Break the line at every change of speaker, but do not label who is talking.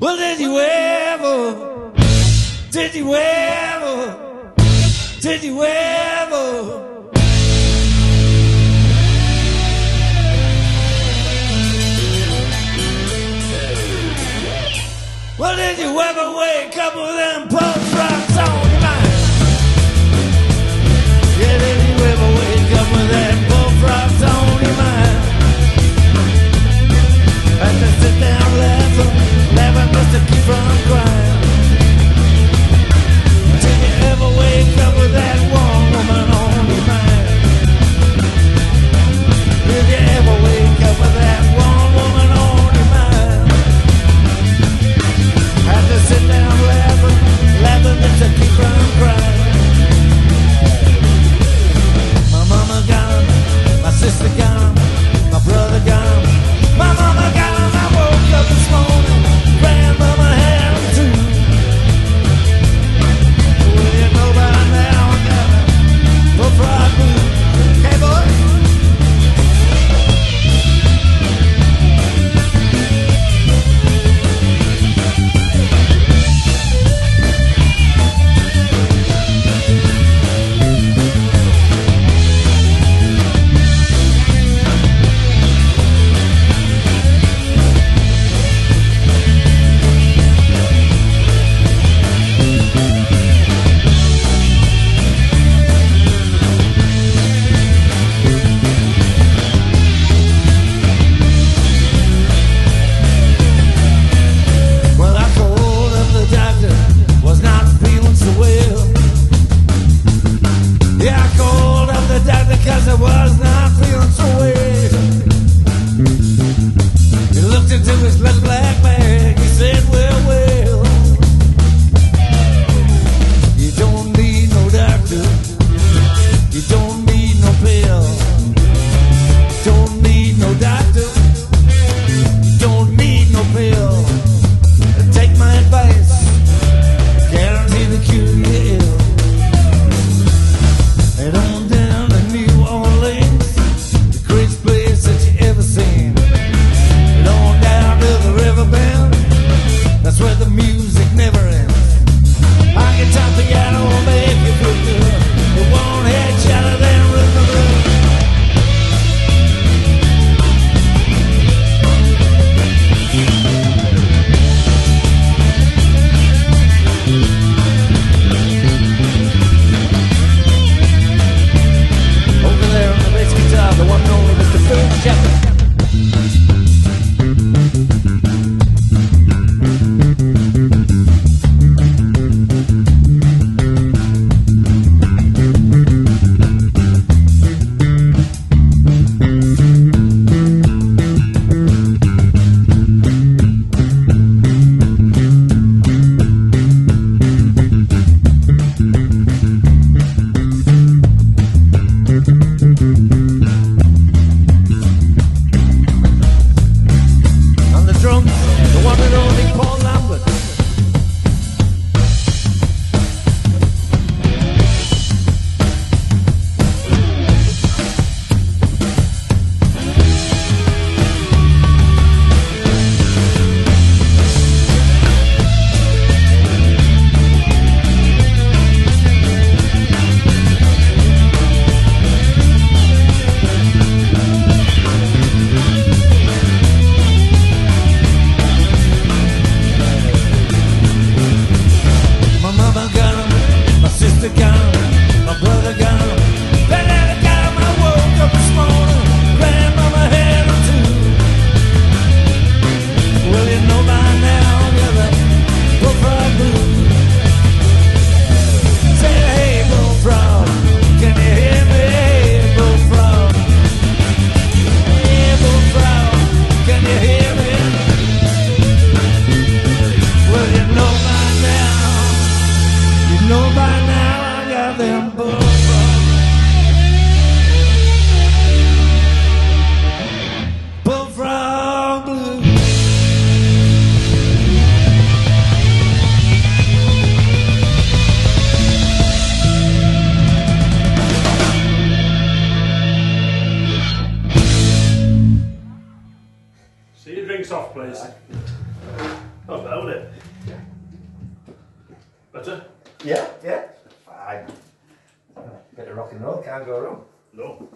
Well, did you ever? Did you ever? Did you ever? Well, did you ever wake up with them? do is
guys. How about it? Better?
Yeah, yeah. Fine. A bit of rock and roll can't go wrong.
No.